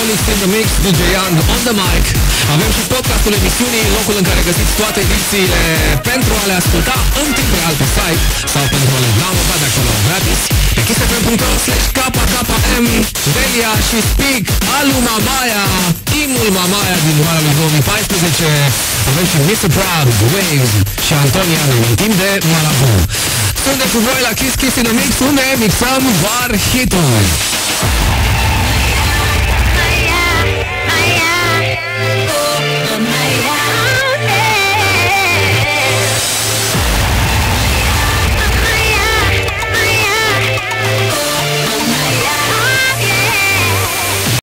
Olix in the Mix, DJ Young on the mic. Avem și podcastul emisiunii, locul în care găsiți toate edițiile pentru a le asculta în timp real pe site sau pentru a le downloada de acolo gratis. Pe slash KKM Delia și Speak Alu Mamaia Imul Mamaia din vara lui 2014 Avem și Mr. Proud, Waves și Antonia în timp de Malabu Suntem cu voi la Kiss Kiss in the Mix Unde mixăm doar hituri